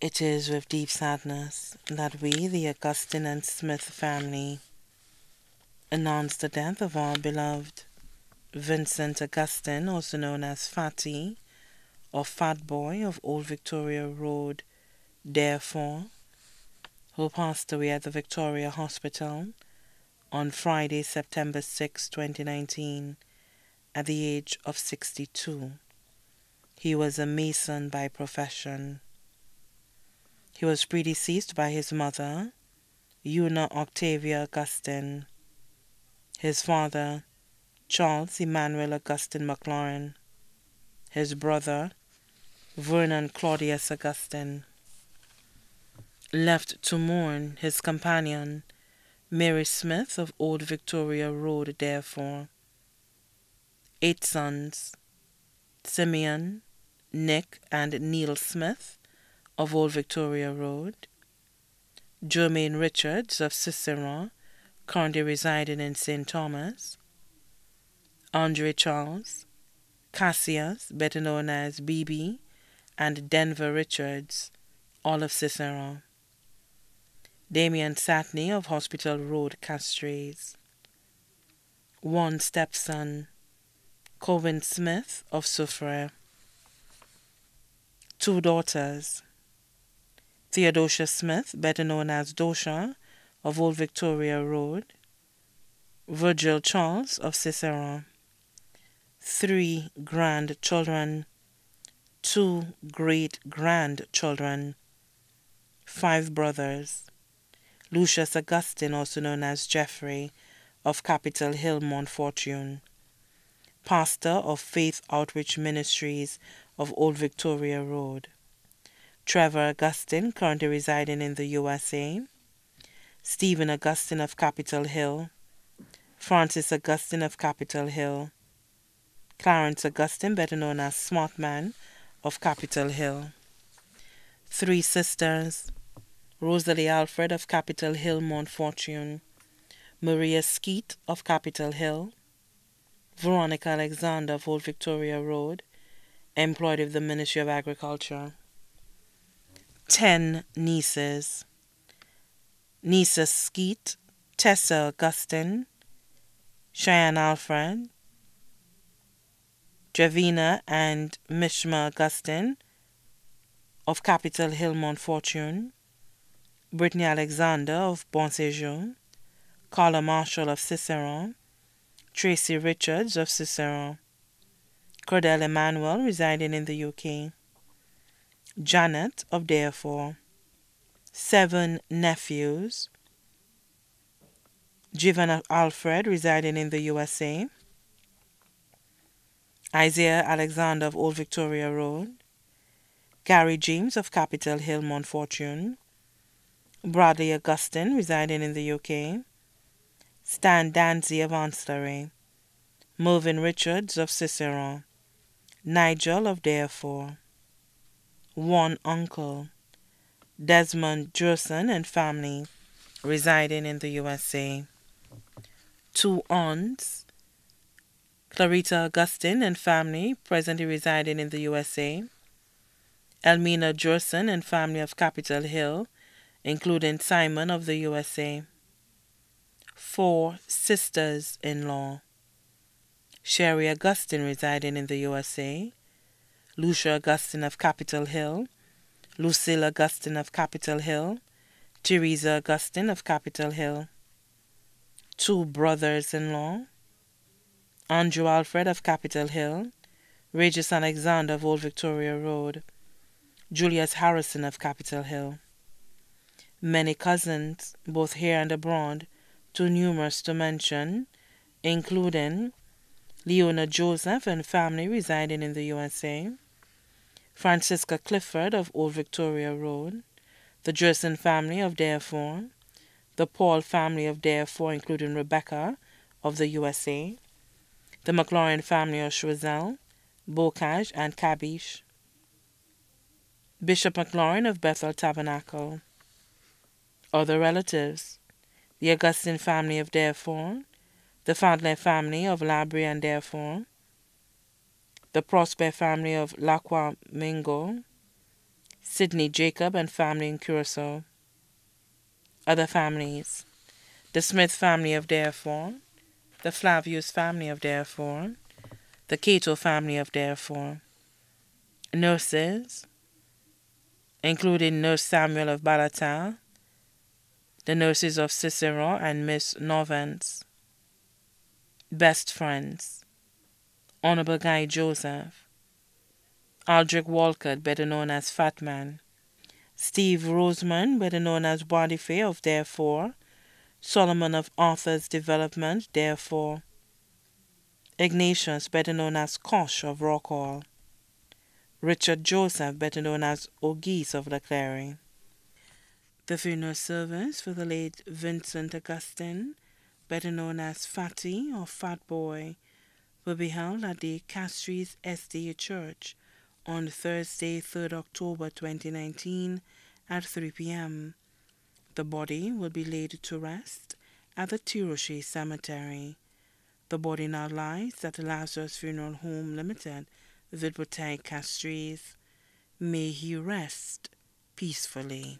It is with deep sadness that we, the Augustin and Smith family, announce the death of our beloved Vincent Augustin, also known as Fatty, or Fat Boy of Old Victoria Road, therefore, who passed away at the Victoria Hospital on Friday, September 6, 2019, at the age of 62. He was a mason by profession. He was predeceased by his mother, Una Octavia Augustin, his father, Charles Emmanuel Augustin McLaurin, his brother, Vernon Claudius Augustin. Left to mourn his companion, Mary Smith of Old Victoria Road, therefore. Eight sons Simeon, Nick, and Neil Smith of Old Victoria Road, Jermaine Richards of Cicero, currently residing in St. Thomas, Andre Charles, Cassius, better known as BB, and Denver Richards, all of Cicero. Damien Satney of Hospital Road, Castries. One stepson, Coven Smith of Soufriere. Two daughters, Theodosia Smith, better known as Dosha, of Old Victoria Road, Virgil Charles of Cicero. Three grandchildren, two great grandchildren, five brothers, Lucius Augustin, also known as Jeffrey, of Capitol Hill, Mount Fortune, pastor of Faith Outreach Ministries of Old Victoria Road, Trevor Augustin, currently residing in the USA, Stephen Augustin of Capitol Hill, Francis Augustin of Capitol Hill, Clarence Augustin, better known as Smart Man, of Capitol Hill, three sisters, Rosalie Alfred of Capitol Hill, Mount Fortune, Maria Skeet of Capitol Hill, Veronica Alexander of Old Victoria Road, employed with the Ministry of Agriculture. Ten nieces. Nisa Skeet, Tessa Augustine, Cheyenne Alfred, Javina and Mishma Augustine of Capitol Hill, Mount Fortune, Brittany Alexander of Bon Sejour, Carla Marshall of Cicero, Tracy Richards of Cicero, Cordell Emmanuel residing in the UK, Janet of Therefore, seven nephews, Jivan Alfred residing in the USA, Isaiah Alexander of Old Victoria Road, Gary James of Capitol Hill, Mount Fortune, Bradley Augustine, residing in the UK, Stan Danzy of Ancillary, Mervyn Richards of Cicero, Nigel of Therefore, one uncle, Desmond Jerson and family, residing in the USA, two aunts, Clarita Augustine and family, presently residing in the USA, Elmina Jerson and family of Capitol Hill, including Simon of the USA. Four sisters in law Sherry Augustine residing in the USA, Lucia Augustine of Capitol Hill, Lucille Augustine of Capitol Hill, Teresa Augustine of Capitol Hill. Two brothers in law Andrew Alfred of Capitol Hill, Regis Alexander of Old Victoria Road, Julius Harrison of Capitol Hill many cousins, both here and abroad, too numerous to mention, including Leona Joseph and family residing in the USA, Francisca Clifford of Old Victoria Road, the Jerson family of Therefore, the Paul family of Therefore, including Rebecca of the USA, the McLaurin family of Choiseul, Bocage, and Cabiche, Bishop McLaurin of Bethel Tabernacle, other relatives, the Augustine family of Therefore, the Fadler family of Labrie and Therefore, the Prosper family of Lacqua Mingo, Sidney Jacob and family in Curacao. Other families the Smith family of Darfur, the Flavius family of Darfur, the Cato family of Darfur. Nurses, including Nurse Samuel of Balatal, the nurses of Cicero and Miss Novance. Best friends Honorable Guy Joseph, Aldrich Walcott, better known as Fat Man, Steve Roseman, better known as Bodyface of Therefore, Solomon of Arthur's Development, Therefore, Ignatius, better known as Kosh of Rockall, Richard Joseph, better known as O'Geese of Leclerc. The funeral service for the late Vincent Augustin, better known as Fatty or Fat Boy, will be held at the Castries SDA Church on Thursday, 3rd October 2019 at 3 p.m. The body will be laid to rest at the Tiroche Cemetery. The body now lies at Lazarus Funeral Home Limited, Ville Castries. May he rest peacefully.